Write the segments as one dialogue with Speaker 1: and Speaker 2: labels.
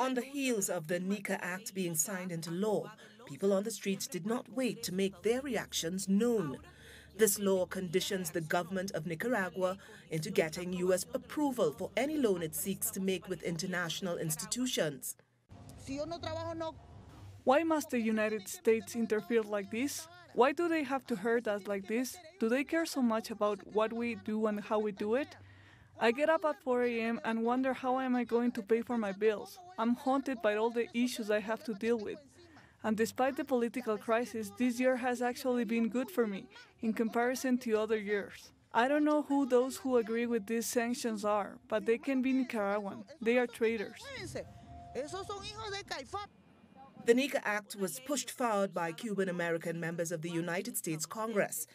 Speaker 1: On the heels of the NICA Act being signed into law, people on the streets did not wait to make their reactions known. This law conditions the government of Nicaragua into getting U.S. approval for any loan it seeks to make with international institutions.
Speaker 2: Why must the United States interfere like this? Why do they have to hurt us like this? Do they care so much about what we do and how we do it? I get up at 4 a.m. and wonder how am I going to pay for my bills. I'm haunted by all the issues I have to deal with. And despite the political crisis, this year has actually been good for me in comparison to other years. I don't know who those who agree with these sanctions are, but they can be Nicaraguan. They are traitors.
Speaker 1: The NICA Act was pushed forward by Cuban American members of the United States Congress.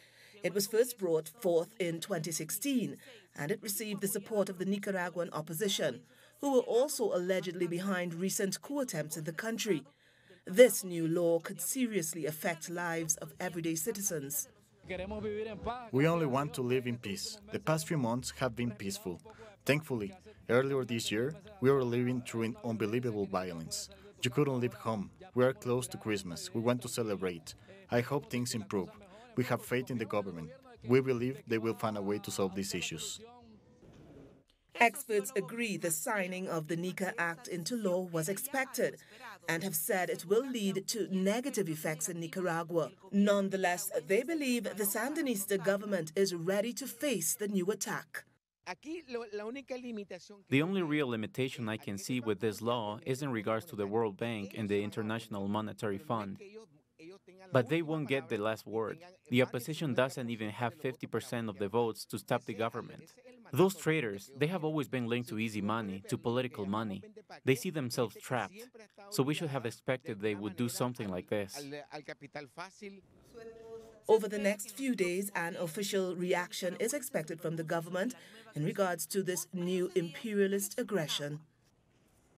Speaker 1: It was first brought forth in 2016, and it received the support of the Nicaraguan opposition, who were also allegedly behind recent coup attempts in the country. This new law could seriously affect lives of everyday citizens.
Speaker 3: We only want to live in peace. The past few months have been peaceful. Thankfully, earlier this year, we were living through an unbelievable violence. You couldn't leave home. We are close to Christmas. We want to celebrate. I hope things improve. We have faith in the government. We believe they will find a way to solve these issues.
Speaker 1: Experts agree the signing of the NICA Act into law was expected and have said it will lead to negative effects in Nicaragua. Nonetheless, they believe the Sandinista government is ready to face the new attack.
Speaker 4: The only real limitation I can see with this law is in regards to the World Bank and the International Monetary Fund. But they won't get the last word. The opposition doesn't even have 50% of the votes to stop the government. Those traitors, they have always been linked to easy money, to political money. They see themselves trapped. So we should have expected they would do something like this.
Speaker 1: Over the next few days, an official reaction is expected from the government in regards to this new imperialist aggression.